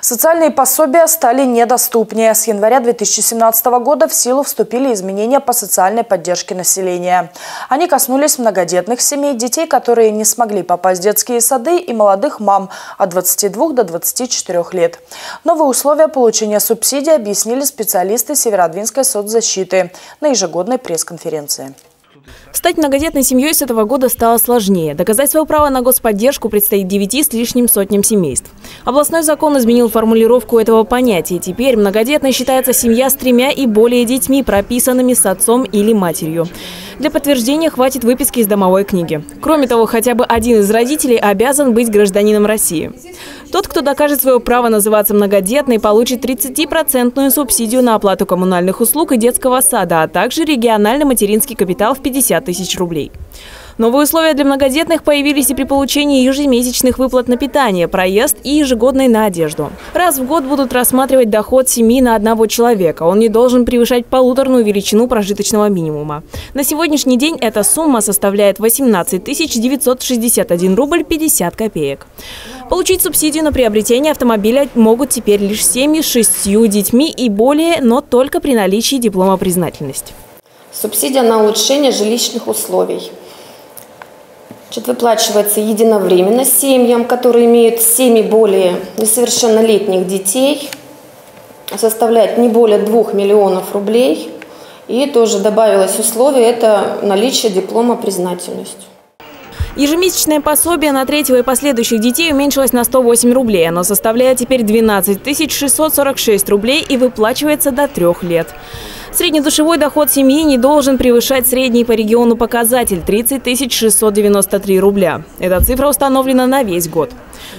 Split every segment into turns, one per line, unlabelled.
Социальные пособия стали недоступнее. С января 2017 года в силу вступили изменения по социальной поддержке населения. Они коснулись многодетных семей, детей, которые не смогли попасть в детские сады и молодых мам от 22 до 24 лет. Новые условия получения субсидий объяснили специалисты Северодвинской соцзащиты на ежегодной пресс-конференции.
Стать многодетной семьей с этого года стало сложнее. Доказать свое право на господдержку предстоит девяти с лишним сотням семейств. Областной закон изменил формулировку этого понятия. Теперь многодетной считается семья с тремя и более детьми, прописанными с отцом или матерью. Для подтверждения хватит выписки из домовой книги. Кроме того, хотя бы один из родителей обязан быть гражданином России. Тот, кто докажет свое право называться многодетной, получит 30% субсидию на оплату коммунальных услуг и детского сада, а также региональный материнский капитал в 50 тысяч рублей. Новые условия для многодетных появились и при получении ежемесячных выплат на питание, проезд и ежегодной на одежду. Раз в год будут рассматривать доход семьи на одного человека. Он не должен превышать полуторную величину прожиточного минимума. На сегодняшний день эта сумма составляет 18 961 рубль 50 копеек. Получить субсидию на приобретение автомобиля могут теперь лишь семьи с шестью детьми и более, но только при наличии диплома признательности.
Субсидия на улучшение жилищных условий. Значит, выплачивается единовременно семьям, которые имеют 7 и более несовершеннолетних детей, составляет не более 2 миллионов рублей. И тоже добавилось условие – это наличие диплома признательности.
Ежемесячное пособие на третьего и последующих детей уменьшилось на 108 рублей. Оно составляет теперь 12 646 рублей и выплачивается до трех лет. Среднедушевой доход семьи не должен превышать средний по региону показатель – 30 693 рубля. Эта цифра установлена на весь год.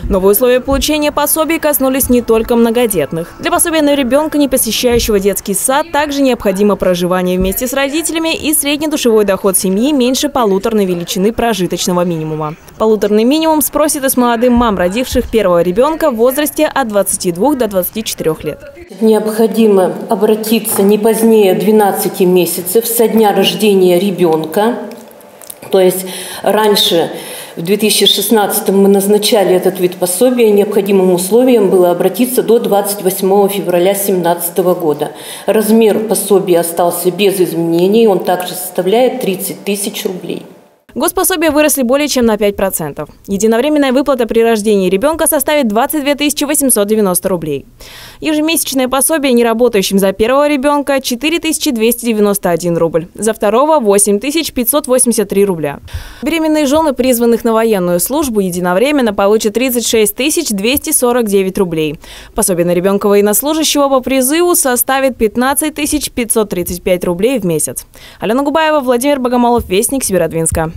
Новые условия получения пособий коснулись не только многодетных. Для пособия на ребенка, не посещающего детский сад, также необходимо проживание вместе с родителями и среднедушевой доход семьи меньше полуторной величины прожиточного минимума. Полуторный минимум спросит и с молодым мам, родивших первого ребенка в возрасте от 22 до 24 лет.
Необходимо обратиться не позднее 12 месяцев со дня рождения ребенка. То есть раньше в 2016 мы назначали этот вид пособия. Необходимым условием было обратиться до 28 февраля 2017 года. Размер пособия остался без изменений. Он также составляет 30 тысяч рублей.
Господсобия выросли более чем на 5%. Единовременная выплата при рождении ребенка составит 22 890 рублей. Ежемесячное пособие неработающим за первого ребенка 4 291 рубль, за второго 8 583 рубля. Беременные жены, призванных на военную службу, единовременно получат 36 249 рублей. Пособие на ребенка военнослужащего по призыву составит 15 535 рублей в месяц. Алена Губаева, Владимир Богомолов, Вестник Северодвинска.